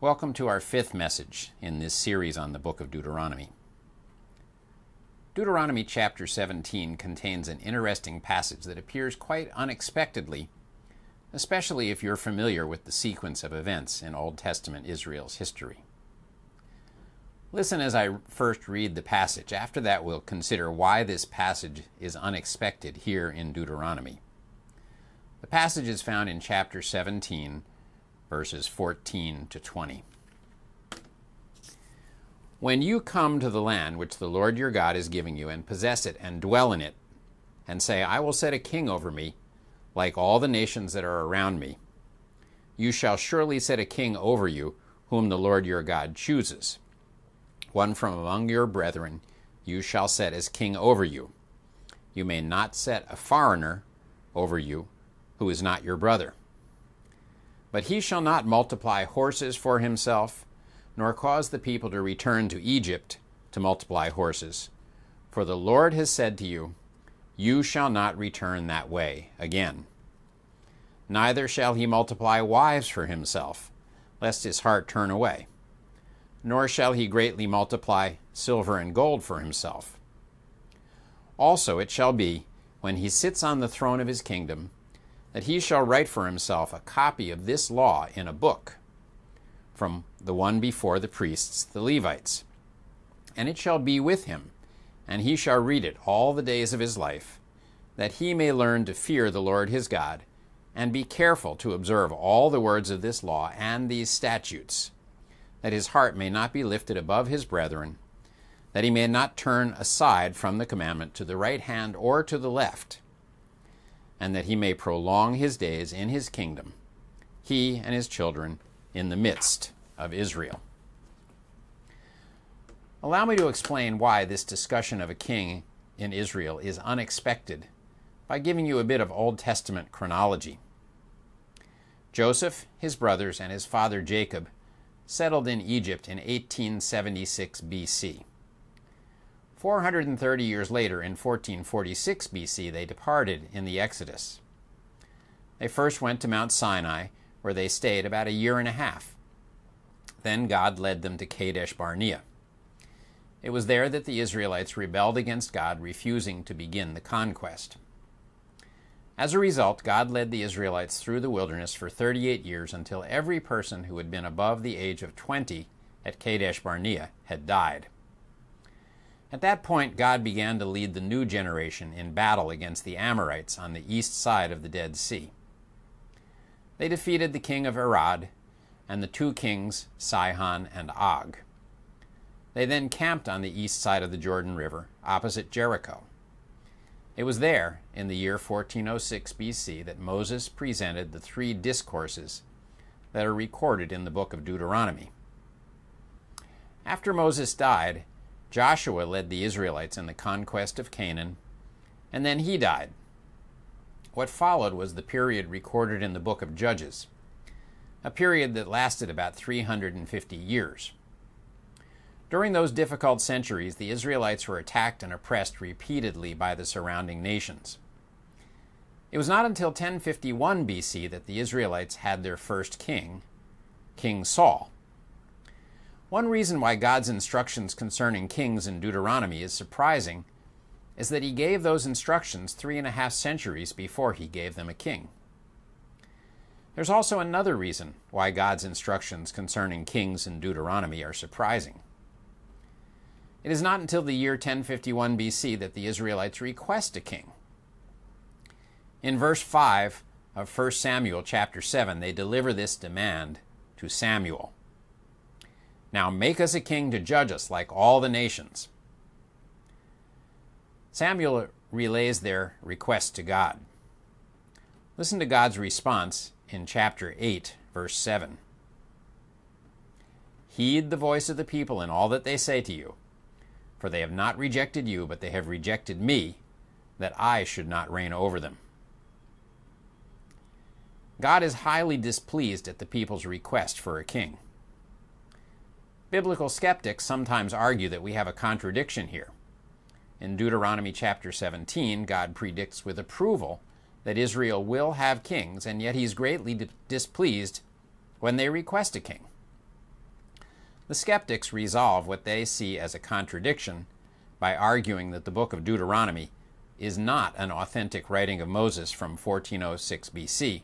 Welcome to our fifth message in this series on the book of Deuteronomy. Deuteronomy chapter 17 contains an interesting passage that appears quite unexpectedly, especially if you're familiar with the sequence of events in Old Testament Israel's history. Listen as I first read the passage. After that, we'll consider why this passage is unexpected here in Deuteronomy. The passage is found in chapter 17 verses 14 to 20. When you come to the land which the Lord your God is giving you, and possess it, and dwell in it, and say, I will set a king over me, like all the nations that are around me, you shall surely set a king over you, whom the Lord your God chooses. One from among your brethren you shall set as king over you. You may not set a foreigner over you who is not your brother. But he shall not multiply horses for himself, nor cause the people to return to Egypt to multiply horses. For the Lord has said to you, You shall not return that way again. Neither shall he multiply wives for himself, lest his heart turn away. Nor shall he greatly multiply silver and gold for himself. Also it shall be, when he sits on the throne of his kingdom, that he shall write for himself a copy of this law in a book from the one before the priests, the Levites. And it shall be with him, and he shall read it all the days of his life, that he may learn to fear the Lord his God, and be careful to observe all the words of this law and these statutes, that his heart may not be lifted above his brethren, that he may not turn aside from the commandment to the right hand or to the left and that he may prolong his days in his kingdom, he and his children in the midst of Israel. Allow me to explain why this discussion of a king in Israel is unexpected by giving you a bit of Old Testament chronology. Joseph, his brothers, and his father Jacob settled in Egypt in 1876 BC. 430 years later, in 1446 BC, they departed in the Exodus. They first went to Mount Sinai, where they stayed about a year and a half. Then God led them to Kadesh Barnea. It was there that the Israelites rebelled against God, refusing to begin the conquest. As a result, God led the Israelites through the wilderness for 38 years until every person who had been above the age of 20 at Kadesh Barnea had died. At that point, God began to lead the new generation in battle against the Amorites on the east side of the Dead Sea. They defeated the king of Arad and the two kings, Sihon and Og. They then camped on the east side of the Jordan River, opposite Jericho. It was there, in the year 1406 BC, that Moses presented the three discourses that are recorded in the book of Deuteronomy. After Moses died, Joshua led the Israelites in the conquest of Canaan, and then he died. What followed was the period recorded in the book of Judges, a period that lasted about 350 years. During those difficult centuries, the Israelites were attacked and oppressed repeatedly by the surrounding nations. It was not until 1051 BC that the Israelites had their first king, King Saul. One reason why God's instructions concerning kings in Deuteronomy is surprising is that he gave those instructions three and a half centuries before he gave them a king. There's also another reason why God's instructions concerning kings in Deuteronomy are surprising. It is not until the year 1051 BC that the Israelites request a king. In verse 5 of 1 Samuel chapter 7, they deliver this demand to Samuel. Now make us a king to judge us like all the nations. Samuel relays their request to God. Listen to God's response in chapter 8, verse 7. Heed the voice of the people in all that they say to you, for they have not rejected you, but they have rejected me, that I should not reign over them. God is highly displeased at the people's request for a king. Biblical skeptics sometimes argue that we have a contradiction here. In Deuteronomy chapter 17, God predicts with approval that Israel will have kings, and yet he's greatly displeased when they request a king. The skeptics resolve what they see as a contradiction by arguing that the book of Deuteronomy is not an authentic writing of Moses from 1406 BC,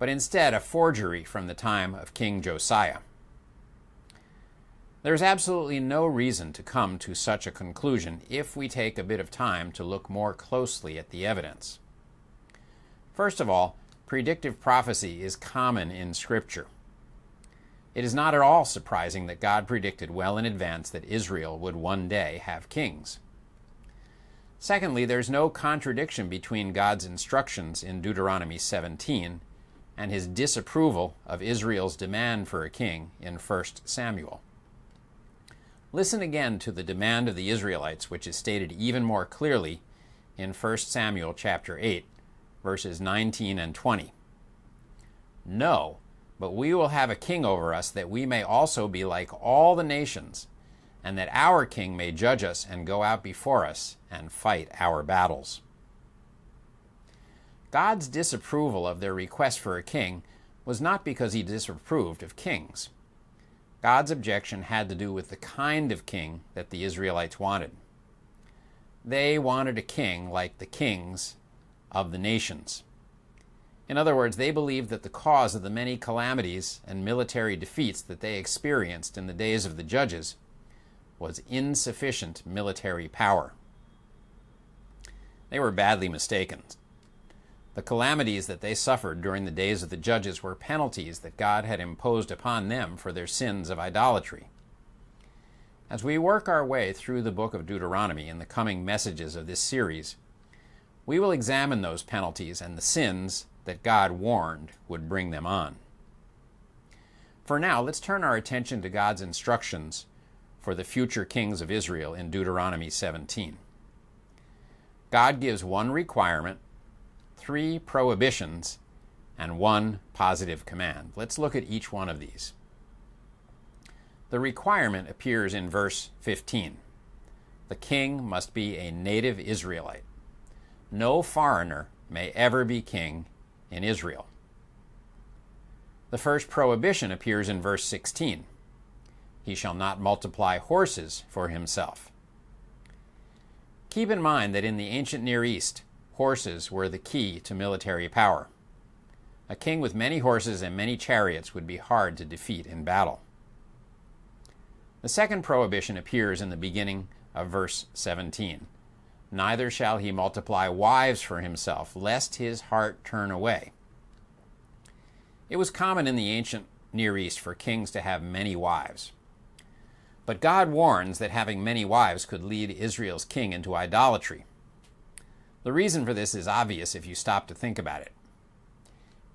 but instead a forgery from the time of King Josiah. There is absolutely no reason to come to such a conclusion if we take a bit of time to look more closely at the evidence. First of all, predictive prophecy is common in Scripture. It is not at all surprising that God predicted well in advance that Israel would one day have kings. Secondly, there's no contradiction between God's instructions in Deuteronomy 17 and his disapproval of Israel's demand for a king in 1 Samuel. Listen again to the demand of the Israelites, which is stated even more clearly in 1 Samuel chapter 8, verses 19 and 20. No, but we will have a king over us, that we may also be like all the nations, and that our king may judge us and go out before us and fight our battles. God's disapproval of their request for a king was not because he disapproved of kings. God's objection had to do with the kind of king that the Israelites wanted. They wanted a king like the kings of the nations. In other words, they believed that the cause of the many calamities and military defeats that they experienced in the days of the judges was insufficient military power. They were badly mistaken. The calamities that they suffered during the days of the judges were penalties that God had imposed upon them for their sins of idolatry. As we work our way through the book of Deuteronomy in the coming messages of this series, we will examine those penalties and the sins that God warned would bring them on. For now, let's turn our attention to God's instructions for the future kings of Israel in Deuteronomy 17. God gives one requirement, three prohibitions, and one positive command. Let's look at each one of these. The requirement appears in verse 15. The king must be a native Israelite. No foreigner may ever be king in Israel. The first prohibition appears in verse 16 He shall not multiply horses for himself. Keep in mind that in the ancient Near East, horses were the key to military power. A king with many horses and many chariots would be hard to defeat in battle. The second prohibition appears in the beginning of verse 17 neither shall he multiply wives for himself, lest his heart turn away. It was common in the ancient Near East for kings to have many wives. But God warns that having many wives could lead Israel's king into idolatry. The reason for this is obvious if you stop to think about it.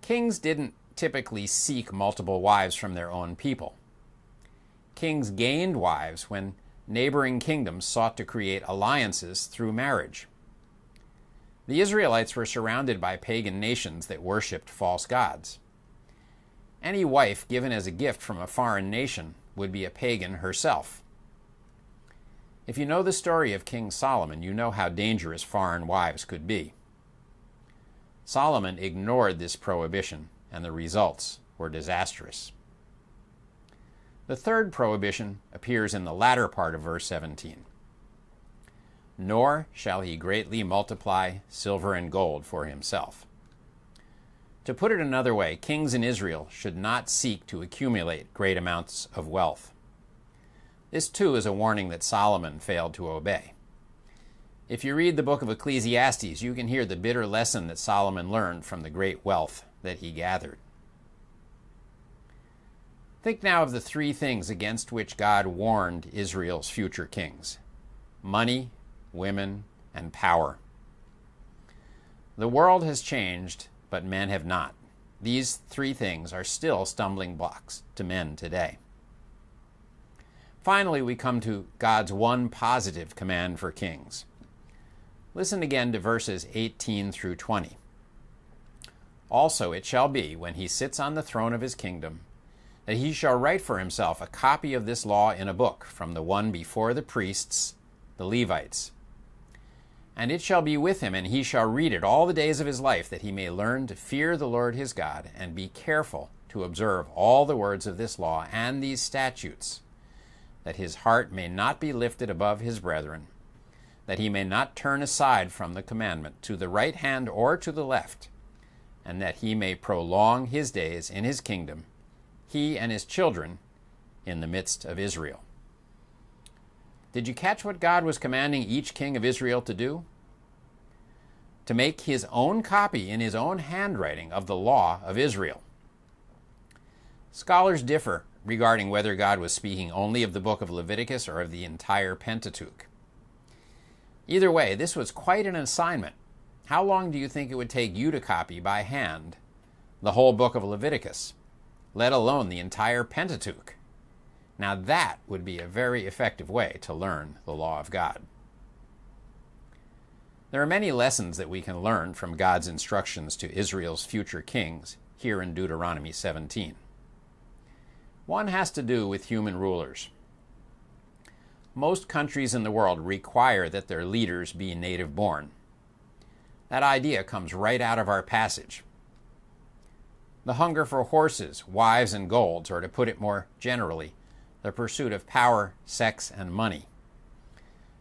Kings didn't typically seek multiple wives from their own people. Kings gained wives when neighboring kingdoms sought to create alliances through marriage. The Israelites were surrounded by pagan nations that worshipped false gods. Any wife given as a gift from a foreign nation would be a pagan herself. If you know the story of King Solomon, you know how dangerous foreign wives could be. Solomon ignored this prohibition, and the results were disastrous. The third prohibition appears in the latter part of verse 17. Nor shall he greatly multiply silver and gold for himself. To put it another way, kings in Israel should not seek to accumulate great amounts of wealth. This too is a warning that Solomon failed to obey. If you read the book of Ecclesiastes, you can hear the bitter lesson that Solomon learned from the great wealth that he gathered. Think now of the three things against which God warned Israel's future kings money, women, and power. The world has changed, but men have not. These three things are still stumbling blocks to men today. Finally, we come to God's one positive command for kings. Listen again to verses 18 through 20. Also, it shall be, when he sits on the throne of his kingdom, that he shall write for himself a copy of this law in a book from the one before the priests, the Levites. And it shall be with him, and he shall read it all the days of his life, that he may learn to fear the Lord his God, and be careful to observe all the words of this law and these statutes, that his heart may not be lifted above his brethren, that he may not turn aside from the commandment to the right hand or to the left, and that he may prolong his days in his kingdom, he and his children in the midst of Israel. Did you catch what God was commanding each king of Israel to do? To make his own copy in his own handwriting of the law of Israel. Scholars differ regarding whether God was speaking only of the book of Leviticus or of the entire Pentateuch. Either way, this was quite an assignment. How long do you think it would take you to copy by hand the whole book of Leviticus, let alone the entire Pentateuch? Now, that would be a very effective way to learn the law of God. There are many lessons that we can learn from God's instructions to Israel's future kings here in Deuteronomy 17. One has to do with human rulers. Most countries in the world require that their leaders be native born. That idea comes right out of our passage. The hunger for horses, wives, and golds, or to put it more generally, the pursuit of power, sex, and money,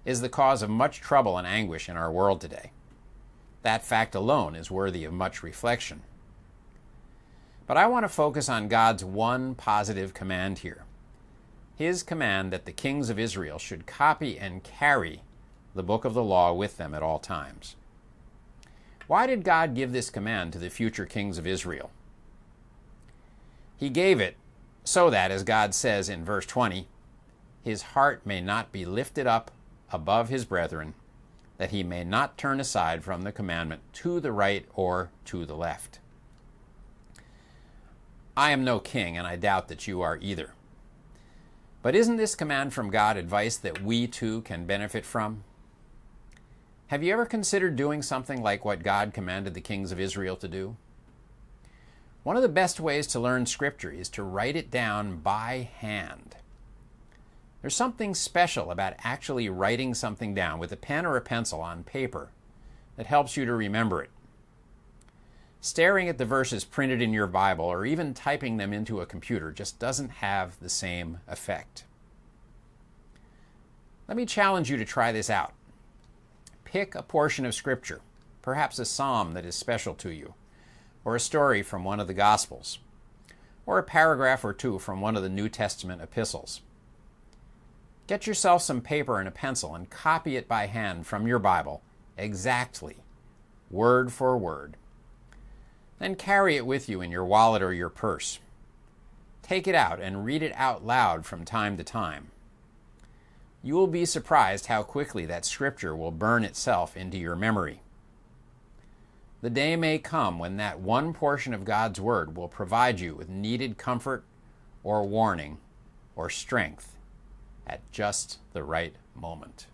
is the cause of much trouble and anguish in our world today. That fact alone is worthy of much reflection. But I want to focus on God's one positive command here. His command that the kings of Israel should copy and carry the book of the law with them at all times. Why did God give this command to the future kings of Israel? He gave it so that, as God says in verse 20, his heart may not be lifted up above his brethren, that he may not turn aside from the commandment to the right or to the left. I am no king, and I doubt that you are either. But isn't this command from God advice that we too can benefit from? Have you ever considered doing something like what God commanded the kings of Israel to do? One of the best ways to learn Scripture is to write it down by hand. There's something special about actually writing something down with a pen or a pencil on paper that helps you to remember it. Staring at the verses printed in your Bible or even typing them into a computer just doesn't have the same effect. Let me challenge you to try this out. Pick a portion of Scripture, perhaps a psalm that is special to you or a story from one of the Gospels, or a paragraph or two from one of the New Testament epistles. Get yourself some paper and a pencil and copy it by hand from your Bible exactly, word for word. Then carry it with you in your wallet or your purse. Take it out and read it out loud from time to time. You will be surprised how quickly that scripture will burn itself into your memory. The day may come when that one portion of God's Word will provide you with needed comfort or warning or strength at just the right moment.